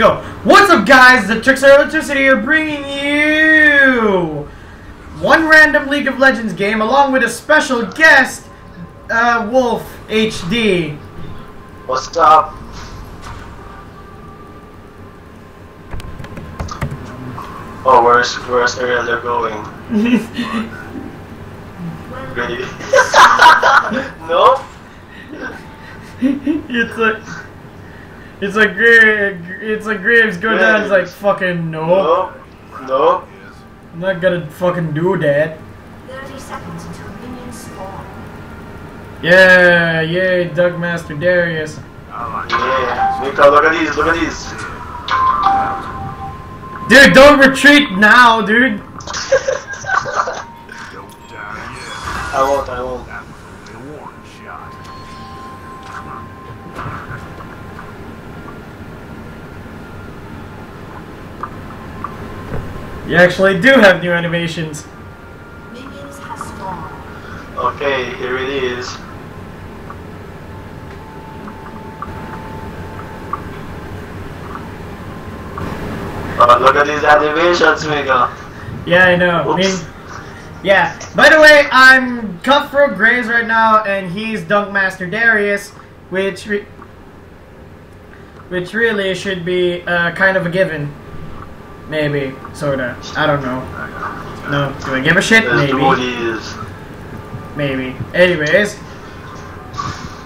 go. What's up, guys? The Trickster Electricity are bringing you one random League of Legends game along with a special guest, uh, Wolf HD. What's up? Oh, where's where's Ariel going? Really? no? it's like it's like Graves. It's like Graves go down. It's like fucking no. No? No? I'm not gonna fucking do that. 30 seconds until minions spawn. Yeah, yay, Dunk Master Darius. Oh yeah. Miko, look at these, look at these. Dude, don't retreat now, dude. I won't, I won't. You actually do have new animations. Minions have spawned. Okay, here it is. Oh, look at these animations, Miko. Yeah, I know. I mean, yeah. By the way, I'm Cutthroat Graves right now, and he's Dunk Master Darius, which re- which really should be uh, kind of a given. Maybe, sorta. I don't know. No, do I give a shit? Maybe, maybe. Anyways,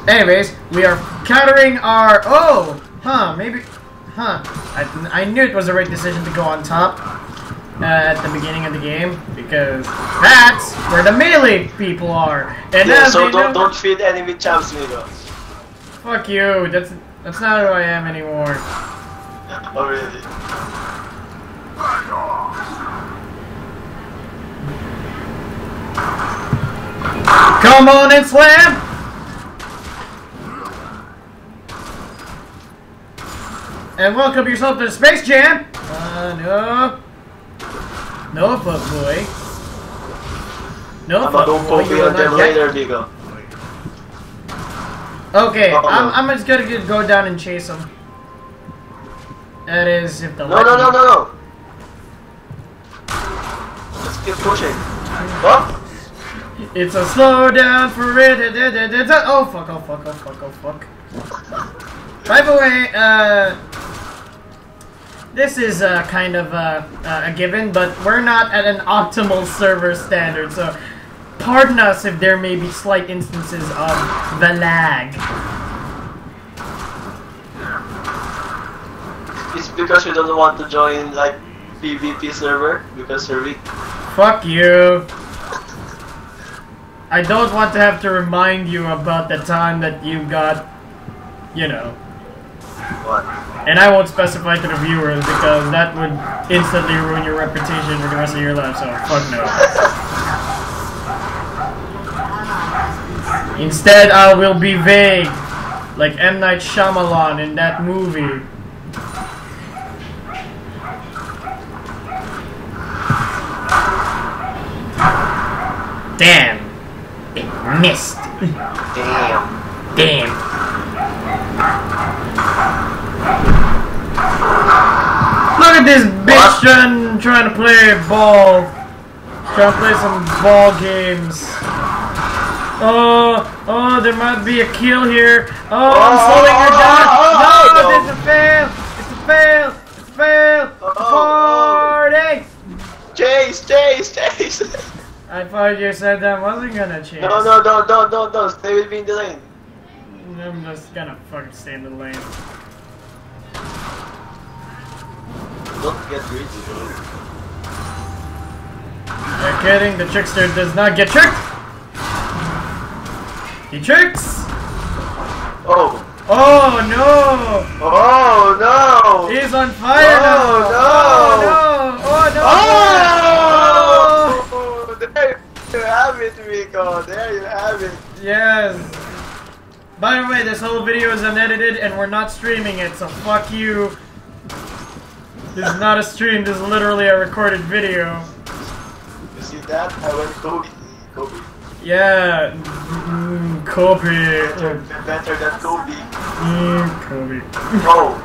anyways, we are countering our. Oh, huh? Maybe, huh? I, I knew it was the right decision to go on top uh, at the beginning of the game because that's where the melee people are. And Yeah, so don't, know- don't feed enemy champs, fuck you. That's that's not who I am anymore. Oh, really? Come on and slam. And welcome yourself to Space Jam. Uh, no. No, fuck boy. No, fuck boy. to You be will not get- later, Miko. Okay, Uh-oh. I'm, I'm just gonna go down and chase him. That is, if the No, no, no, no, no. Let's keep pushing. Oh, It's a slow down for it. it- it- it- it- Oh fuck! Oh fuck! Oh fuck! Oh fuck! By the way, uh, this is uh, kind of uh, uh, a given, but we're not at an optimal server standard, so pardon us if there may be slight instances of the lag. it's because you don't want to join like PvP server because you're weak. Fuck you. I don't want to have to remind you about the time that you got, you know, What? and I won't specify to the viewers because that would instantly ruin your reputation for the rest of your life, so fuck no. Instead, I will be vague, like M. Night Shyamalan in that movie. Damn. It missed. Damn. Damn. Look at this bitch What? trying, trying to play ball. Trying to play some ball games. Oh, oh, there might be a kill here. Oh, I'm Oh, slowing her down. oh, oh No, oh, oh. no. it's a fail. It's a fail. It's a fail. It's a Oh, party. Chase, chase, chase. I thought you said that wasn't gonna change. no, no, no, no, no, no. Stay with me in the lane. I'm just gonna fucking stay in the lane. Don't get greedy. bro. You're kidding, the trickster does not get tricked! He tricks! Oh. Oh no! Oh no. He's on fire Oh, now! no. Oh no! Oh Oh! Ah! There you have it, Miko. There you have it. Yes! By the way, this whole video is unedited and we're not streaming it, so fuck you. This is not a stream, this is literally a recorded video. You see that? I went Kobe. Kobe. Yeah, mm, Kobe. Better, better than Kobe. Mm, Kobe. Oh.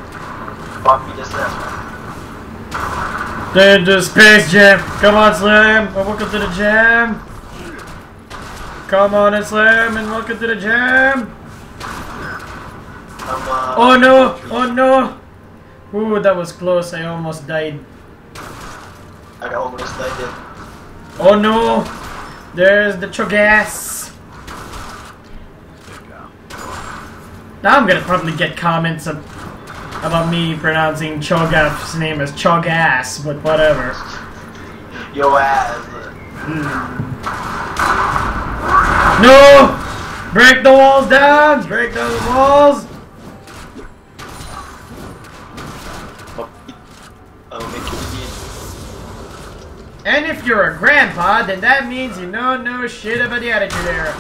Fuck me just left. Then the Space Jam. Come on, Slam. Well, welcome to the jam. Come on and Slam, and welcome to the jam. Oh no! Oh no! Ooh, that was close. I almost died. I almost died. Oh no! There's the Chogas. Now I'm gonna probably get comments ab- about me pronouncing Cho'Gath's name as Chogas, but whatever. Yo ass. Hmm. No! Break the walls down! Break those walls! I'll make you bleed. And if you're a grandpa, then that means you know no shit about the Attitude Era.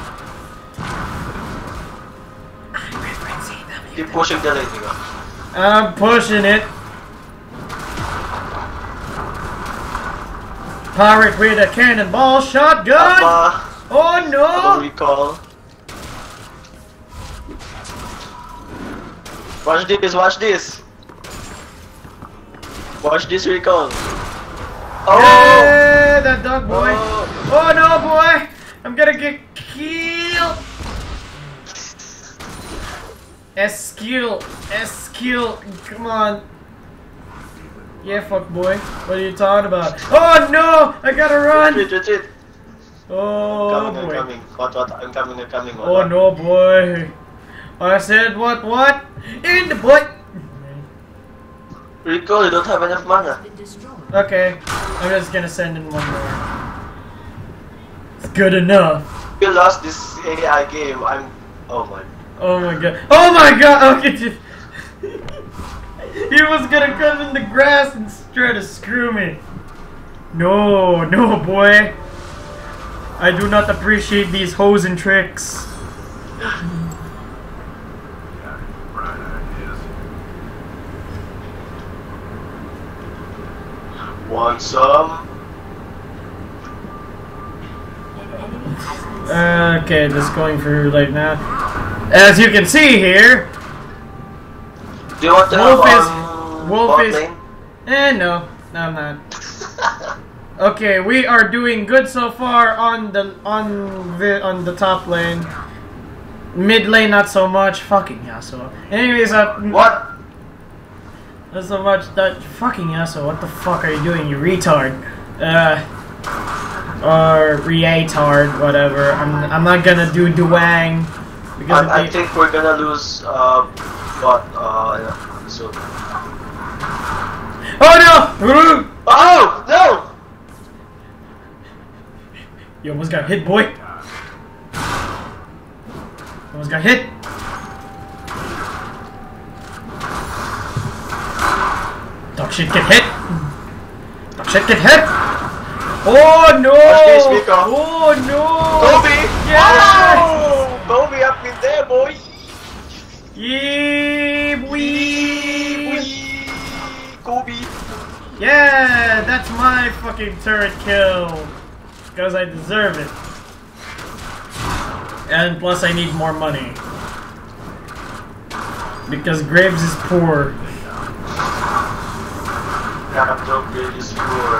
Keep pushing the up. I'm pushing it. Pirate with a cannonball shotgun! Papa, Oh no recall. Watch this, watch this. Watch this recall. Oh! Yeah, that dog boy. Oh. Oh no, boy! I'm gonna get killed! S-skill! S-skill! Come on! Yeah, fuck boy. What are you talking about? Oh no! I gotta run! Retreat, retreat. Oh coming, I'm boy. coming. What, what? I'm coming, I'm coming. What, Oh what? no, boy. I said what, what? In the butt! Recall, you don't have enough mana. Okay, I'm just gonna send in one more. It's good enough. You lost this AI game. I'm. Oh my. Oh my god. Oh my god! Okay, just... he was gonna come in the grass and try to screw me. No, no, boy. I do not appreciate these hoes and tricks. Want some? An enemy has been slain. Okay, just going through right now. As you can see here, Do you want to Wolf is- um, Wolf is- eh, no, no, I'm not. Okay, we are doing good so far on the on the on the top lane. Mid lane, not so much. Fucking asshole. Anyways, uh, what? not so much. That fucking asshole. What the fuck are you doing, you retard? Uh, or retard, whatever. I'm I'm not gonna do Duang because I, I think we're gonna lose. Uh, bot. Uh, so. Oh no! Oh no! You almost got hit, boy. Almost got hit. Dog shit get hit. Dog shit get hit. Oh no! Watch this, Miko. Oh no! Kobe! Yes! Oh! Kobe up in there, boy! Yeah, boy. Kobe! Yeah, that's my fucking turret kill. Because I deserve it. And plus I need more money. Because Graves is poor. Capital really score.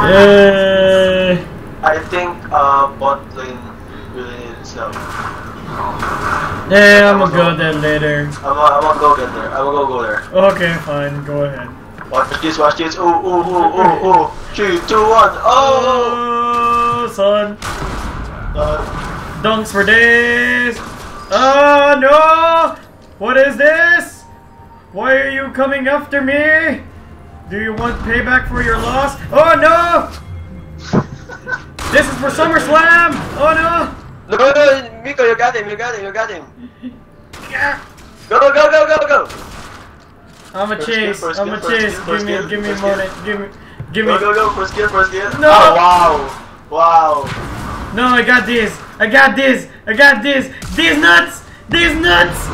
Uh, I think uh, bot lane really needs help. yeah, I'm gonna go there later. I'm gonna, I'm gonna go get there. I'm gonna go go there. Okay, fine, go ahead. Watch this, watch this. Ooh, ooh, ooh, ooh, ooh. Three, two, one. Oh! Oh, son. Uh, Dunks for days. Oh no! What is this? Why are you coming after me? Do you want payback for your loss? Oh no! This is for SummerSlam! Oh no, no, no, Miko, you got him, you got him, you got him. no! Go, go, go, go, go, go. I'm a chase. I'm a chase. Give me, give me money. Give me, give me. Go, go, go. First gear, first gear. No! Oh, wow. Wow. No, I got this. I got this. I got this. These nuts. These nuts.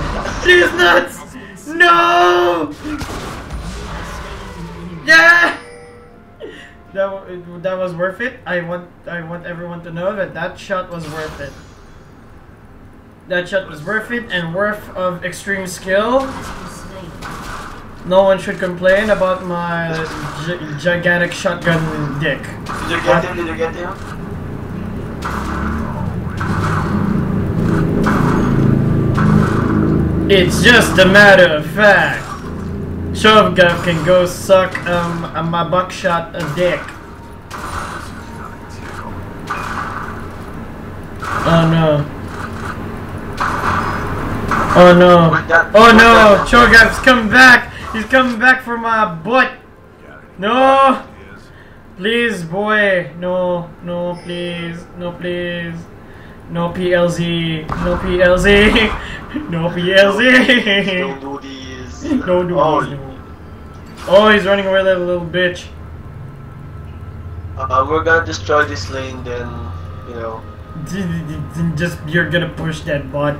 These nuts. No. Yeah. That wa- that was worth it. I want I want everyone to know that that shot was worth it. That shot was worth it and worth of extreme skill. Has been slain. No one should complain about my gi- gigantic shotgun dick. Did you get him? Did you get him? It's just a matter of fact. Shovguff can go suck um my buckshot a dick. Oh no. Oh no. Oh no, Cho'Gath's coming back! He's coming back for my butt! No! Please, boy! No, no, please, no, please. No PLZ, no PLZ, no Don't PLZ! do this. Don't do oh, no. Oh, he's running away like a little bitch. Uh, we're gonna destroy this lane then, you know. Just, you're gonna push that butt.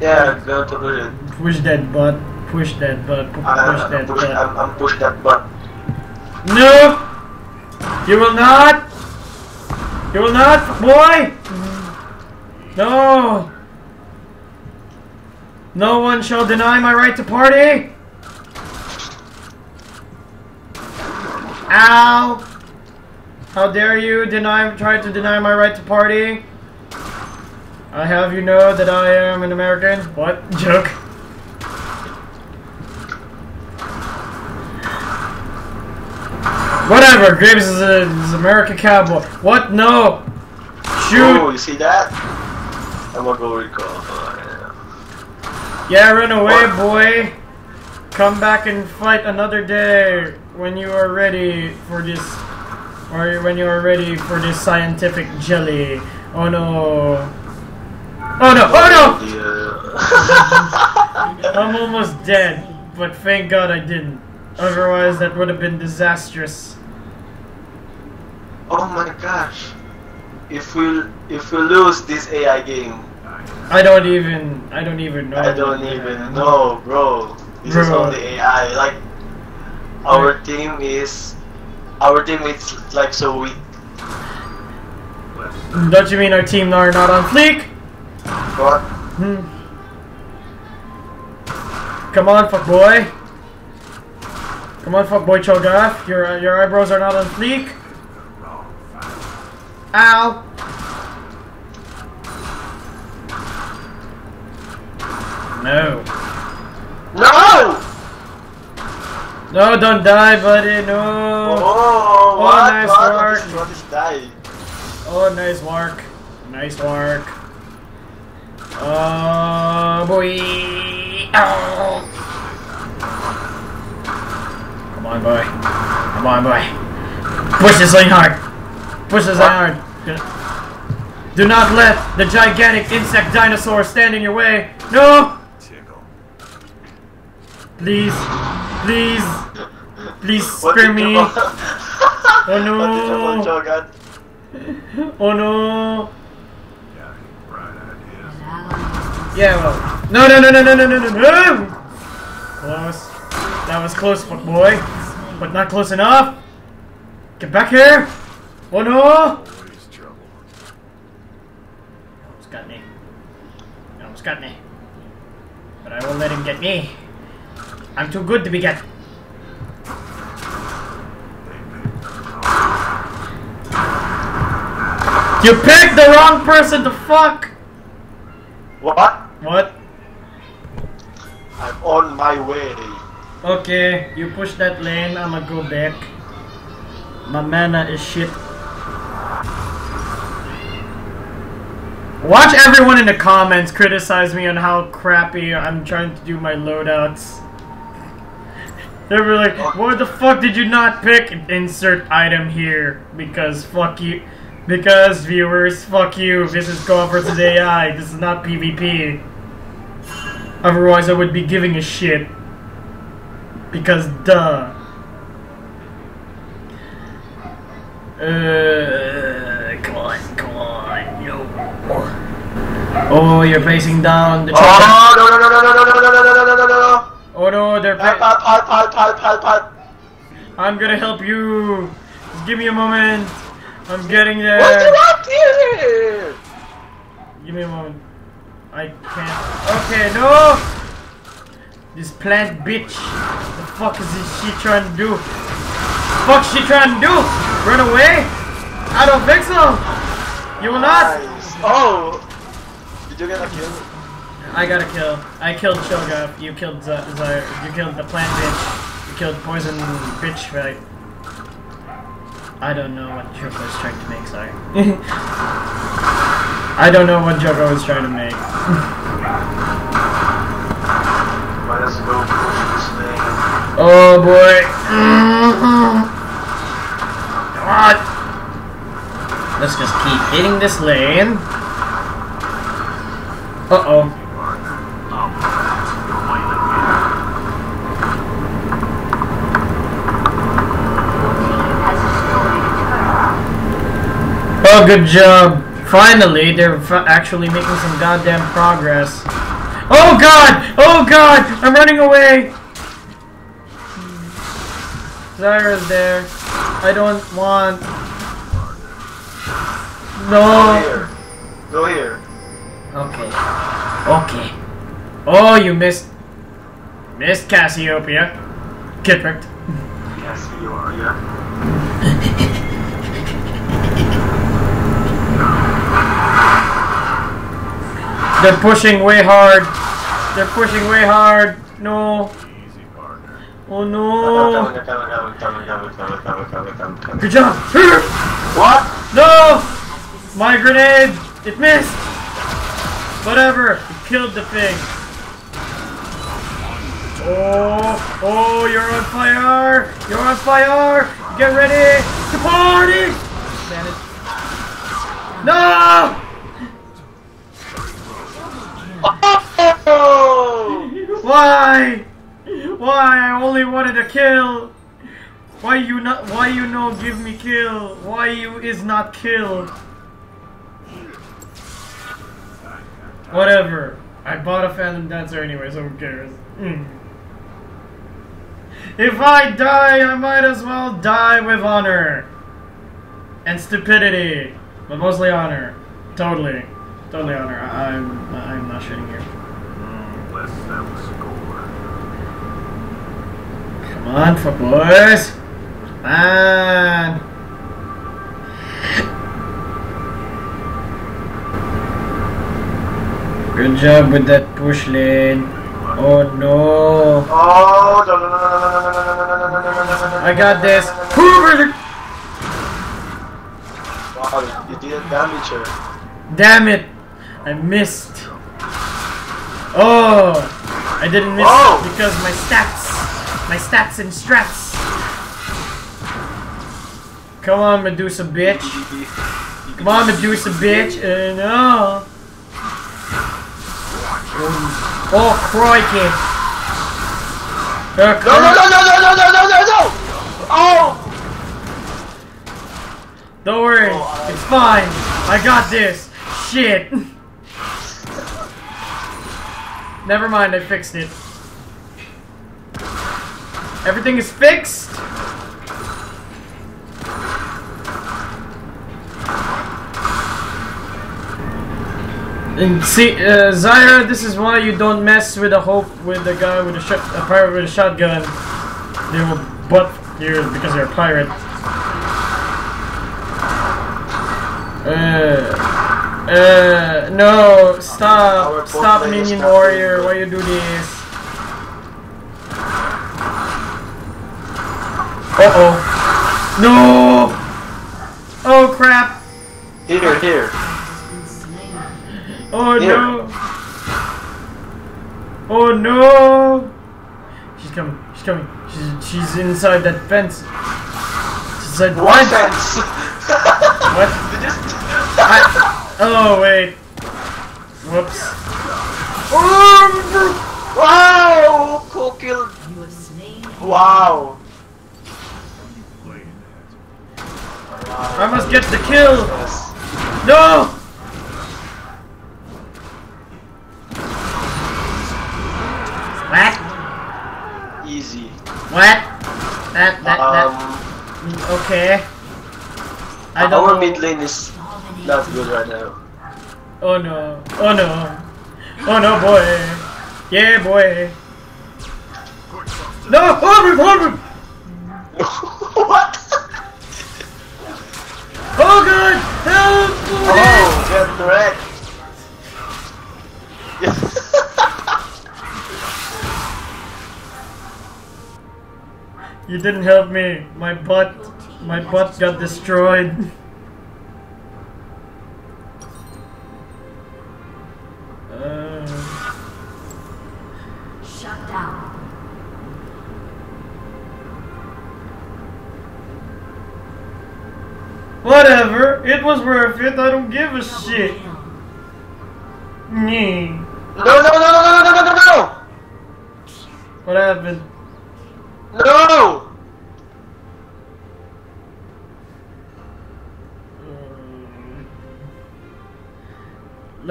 Yeah, go to the. Push that butt. Push that butt. pu- Push I, that push, butt. I'm, I'm push that butt. No! You will not! You will not, boy! No! No one shall deny my right to party! Ow! How dare you deny try to deny my right to party? I have you know that I am an American. What? Joke. Whatever, Graves is a is American cowboy. What? No! Shoot! Oh, you see that? I'm gonna go recall. Oh, yeah, run away, boy! Come back and fight another day when you are ready for this. Or when you are ready for this scientific jelly. Oh no! Oh no! Oh no! no! I'm almost dead, but thank God I didn't. Otherwise, that would have been disastrous. Oh my gosh! If we if we lose this AI game, I don't even. I don't even know. I don't even know, bro. This is Bro. only AI. Like our team is our team is like so weak. Don't you mean our team are not on fleek? What? Hmm. Come on, fuck boy. Come on, fuck boy Cho'Gath. Your your eyebrows are not on fleek. Ow. No. No! No, don't die, buddy. No. Oh, oh what? nice what? work. Is, what is that? Oh, nice work. Nice work. Oh, boy. Ow. Come on, boy. Come on, boy. Push this thing hard. Push this thing hard. Do not let the gigantic insect dinosaur stand in your way. No! Please, please, please spare me. Oh no! Oh no! Yeah, well. No, no, no, no, no, no, no, no! Well, that was, that was close, boy. But not close enough. Get back here! Oh no! Almost got me. But I won't let him get me. I'm too good to be get. You picked the wrong person to fuck! What? What? I'm on my way. Okay, you push that lane, I'ma go back. My mana is shit. Watch everyone in the comments criticize me on how crappy I'm trying to do my loadouts. They'll be like, why the fuck did you not pick insert item here? Because fuck you. Because viewers, fuck you. This is co versus AI. This is not PvP. Otherwise, I would be giving a shit. Because duh. Uh, come on, come on, yo. Oh, you're facing down the chopper. Oh no no no no no no no no no no no no! Oh no, they're. Help Pa- help help help help help help! I'm gonna help you. Just give me a moment. I'm getting there. What do you want here? Give me a moment. I can't. Okay, no! This plant bitch. What the fuck is this she trying to do? Fuck she trying to do? Run away? I don't think so! You will not! Nice. Oh! You get a kill? I got a kill. I killed Choga. You killed Z- Zyra. You killed the plant bitch. You killed poison bitch, right? I don't know what Choga was trying to make, sorry. I don't know what Choga was trying to make. Might as well push this thing. Oh boy. Come on. Let's just keep hitting this lane. Uh oh. Good job. Finally, they're actually making some goddamn progress. Oh god! Oh god! I'm running away! Zyra's there. I don't want. No! Go here. Go here. Okay. Okay. Oh, you missed. Miss Cassiopeia. Get wrecked. Yes, you are, yeah. They're pushing way hard. They're pushing way hard. No. Easy, partner. Oh no. Good job. What? No. My grenade. It missed. Whatever. It killed the thing. Oh, oh, you're on fire! You're on fire! Get ready to party! Manage. No! Oh! Why? Why? I only wanted a kill. Why you not? Why you no give me kill? Why you is not kill? Whatever. I bought a Phantom Dancer anyway, so who cares? Mm. If I die, I might as well die with honor and stupidity, but mostly honor. Totally, totally honor. I, I'm I'm not shitting here. Come on, fuck boys. Come on. Good job with that push lane. Oh no. Oh, no, no, no, no, no, no, no, no, no, no, no, no, no, no, no, I got no, this. no, no, no, no. Hoover! Wow, you didn't damage her. Damn it. I missed. Oh. I didn't miss Oh. because my stats. My stats and strats. Come on, Medusa bitch. Come on, Medusa bitch. Uh, no. Oh, crikey. No, no, no, no, no, no, no, no, no, no! Oh! Don't worry. Oh, It's fine. I got this. Shit. Never mind, I fixed it. Everything is fixed. And see, uh, Zyra, this is why you don't mess with a hope with a guy with a, shot, a pirate with a shotgun. They will butt you because you're a pirate. Uh, uh, no, stop, stop, bot lane is minion warrior. Why you do this? Uh oh. No. Oh crap. Here, here. Oh Here. no! Oh no! She's coming. She's coming. She's she's inside that fence. She's inside the What fence. What? I, oh wait. Whoops. Oh, Wow! Cool kill. You have slain Wow. I must get the kill. No! What? That that Um, that. Okay. I don't our know. mid lane is not good right now. Oh no. Oh no. Oh no, boy. Yeah, boy. No, hold him, hold him. what? Oh god, help! Oh, get wrecked. You didn't help me. My butt, my butt got destroyed. Uh, Shut down. whatever. It was worth it. I don't give a shit. kill. Nee. no, no, no, no, no, no, no, no, no! What happened? No!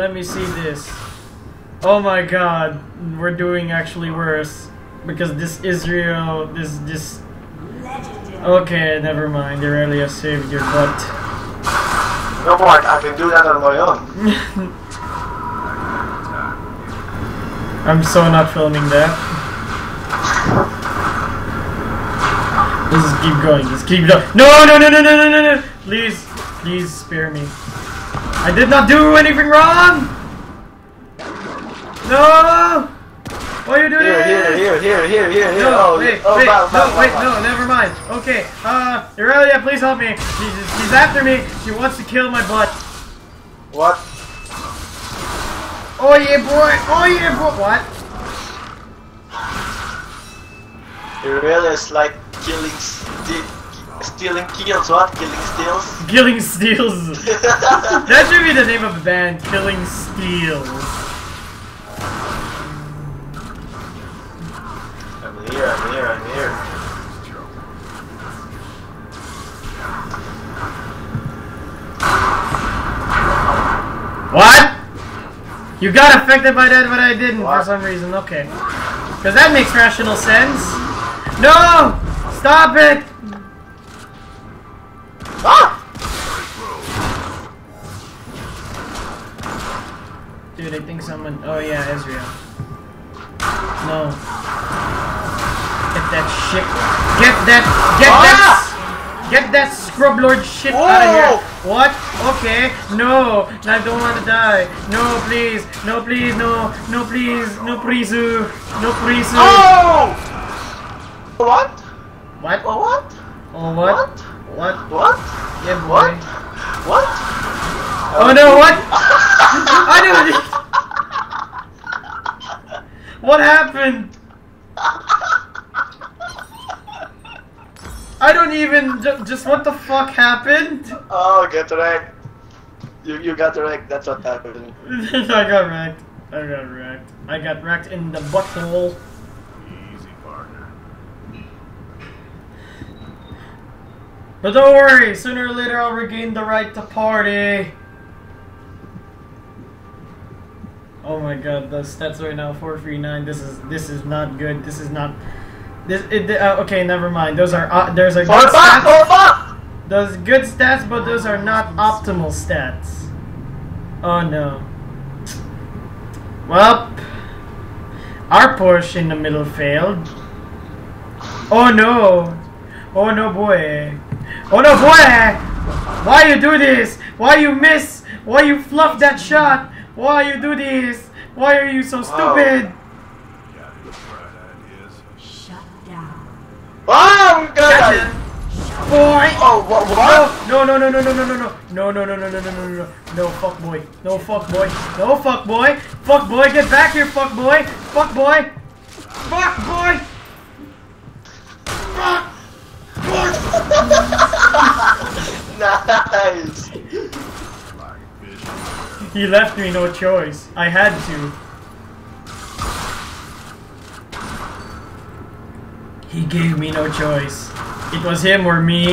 Let me see this. Oh my god, we're doing actually worse. Because this Ezreal, this, this... Okay, never mind. They rarely have saved your butt. No more, I can do that on my own. I'm so not filming that. Let's just keep going. Let's keep going. No, no, no, no, no, no, no, no! Please, please spare me. I did not do anything wrong! No! Why are you doing Here, this? here, here, here, here, here, here. No, oh, wait, oh, wait, wow, no, wow, wait, wow, no, never mind. Okay, uh, Irelia, please help me. She's, she's after me. She wants to kill my butt. What? Oh yeah, boy. Oh yeah, boy. What? Is like killing, sti- stealing kills, what? Killing steals? Killing Steals! that should be the name of the band. Killing Steals. I'm here, I'm here, I'm here. What? You got affected by that, but I didn't What? for some reason. Okay. Because that makes rational sense. No! Stop it! Ah! Dude, I think someone. Oh yeah, Ezreal. No. Get that shit. Get that. Get Ah! that. Get that scrub lord shit out of here. What? Okay. No. I don't want to die. No, please. No, please. No. No, please. No, please. No, please. Oh! What? What? Oh, what? Oh, what? What? What? What? Yeah, boy. What? What? Oh no, what? I didn't. What happened? I don't even. ju- Just what the fuck happened? Oh, get wrecked. You, you got wrecked, that's what happened. I got wrecked. I got wrecked. I got wrecked in the butthole. Easy, partner. But don't worry, sooner or later I'll regain the right to party. Oh my god, the stats right now 439. This is this is not good. This is not this it, uh, okay, never mind. Those are uh, there's Fall good back! stats. Fall! Those good stats, but those are not optimal stats. Oh no. Well, our push in the middle failed. Oh no. Oh no, boy. Oh no, boy! Why you do this? Why you miss? Why you fluff that shot? Why you do this? Why are you so stupid? Got any bright ideas? Shut down. Oh, I'm gonna Gotcha. Boy! Oh, what? what? No, no, no, no, no, no, no, no, no, no, no, no, no, no, no, no, no, fuck boy, no fuck boy, no fuck boy, fuck boy, get back here, fuck boy, fuck boy, fuck boy, fuck, nice! He left me no choice. I had to. He gave me no choice. It was him or me.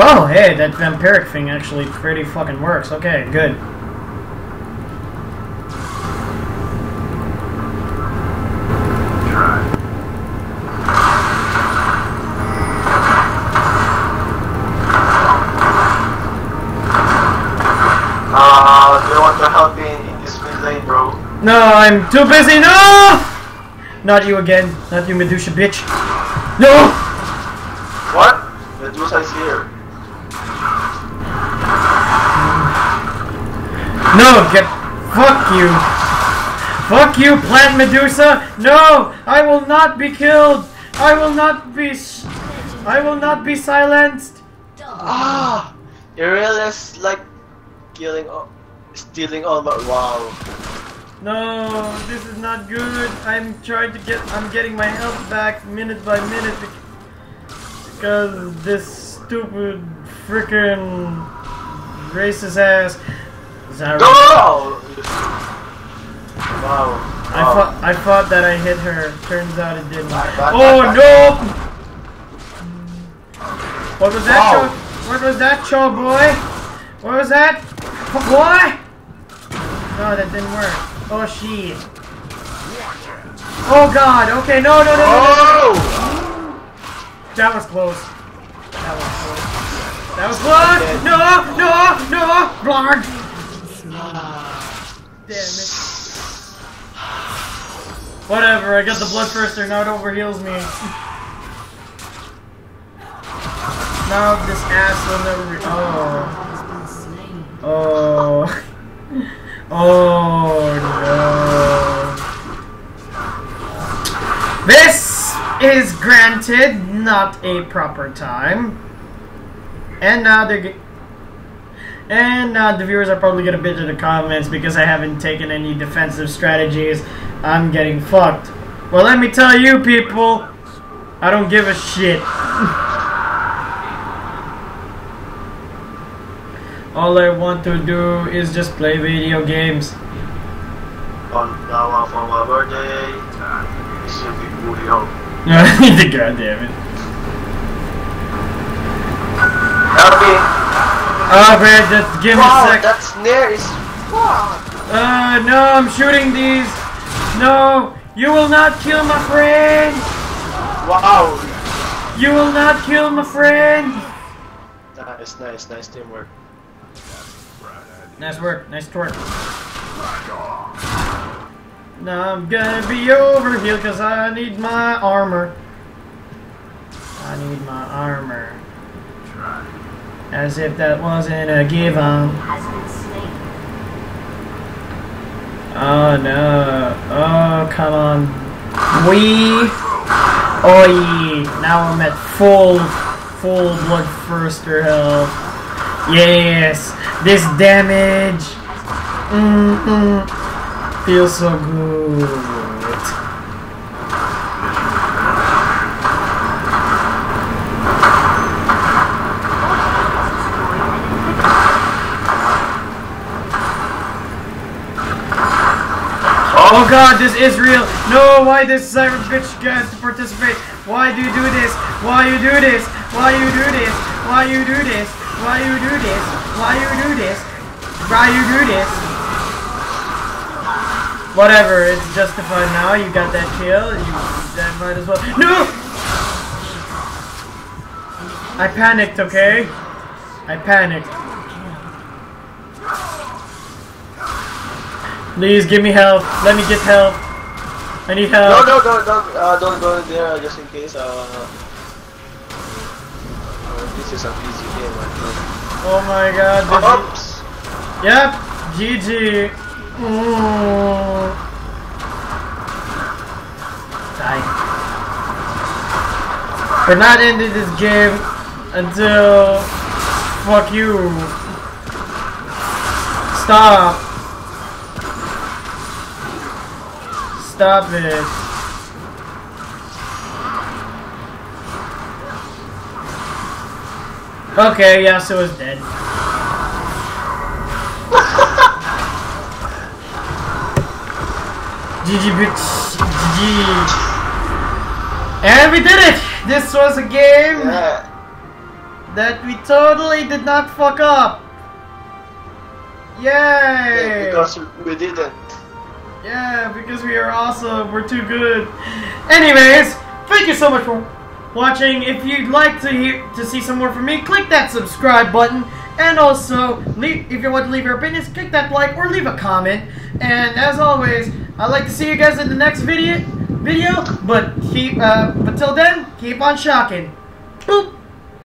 Oh, hey, that vampiric thing actually pretty fucking works. Okay, good. No, I'm too busy. No! Not you again. Not you, Medusa bitch. No! What? Medusa is here. No, get. Fuck you. Fuck you, Plant Medusa. No! I will not be killed. I will not be. I will not be silenced. Ah! Irelia's like killing, all, stealing all my. Wow. No, this is not good. I'm trying to get. I'm getting my health back minute by minute because this stupid freaking racist ass. Zara. Go! Wow. I wow. thought I thought that I hit her. Turns out it didn't. Back, back, Oh back, no! What was that? Wow. Cho- what was that, Cho boy? What was that? What? No, that didn't work. Oh shit. Oh god. Okay. No. No. No. No. no, no. Oh! That was close. That was close. That was close. No. No. No. Blarg. Damn it. Whatever, I got the Bloodthirster, now it overheals me. Now this ass will never re- Oh. Oh. Oh This is granted not a proper time. And now they're and uh, the viewers are probably gonna bitch in the comments because I haven't taken any defensive strategies. I'm getting fucked. Well, let me tell you, people, I don't give a shit. All I want to do is just play video games. On now for my birthday, be Julio. God damn it. Help me! Oh, man, just give me a sec. that snare is. Wow! Uh, no, I'm shooting these. No, you will not kill my friend. Wow! You will not kill my friend. Nice, nice, nice teamwork. Nice work, nice twerk. Now I'm gonna be over here because I need my armor. I need my armor. As if that wasn't a given. Oh no. Oh, come on. We. Oi. Now I'm at full, full blood firster health. Yes. This damage. Mm-mm. Feels so good. Oh god, this is real. No, why this cyber bitch got to participate? Why do you do this? Why you do this? Why you do this? Why you do this? Why you do this? Why you do this? Why you do this? Whatever, it's justified now. You got that kill. You that might as well. No! I panicked, okay? I panicked. Please give me help. Let me get help. I need help. no, don't, don't, uh, don't go there just in case. Uh, uh, this is an easy game, I think. Oh my god. Oops! Yep. GG. Die. We're not ending this game until. Fuck you. Stop. Stop it. Okay, Yasuo is dead. GG bitch. GG. And we did it! This was a game Yeah. that we totally did not fuck up. yeah, Yay! because we didn't. Yeah, because we are awesome. We're too good. Anyways, thank you so much for watching. If you'd like to hear to see some more from me, click that subscribe button. And also, leave, if you want to leave your opinions, click that like or leave a comment. And as always, I'd like to see you guys in the next video. Video, but keep, uh, but till then, keep on shocking. Boop.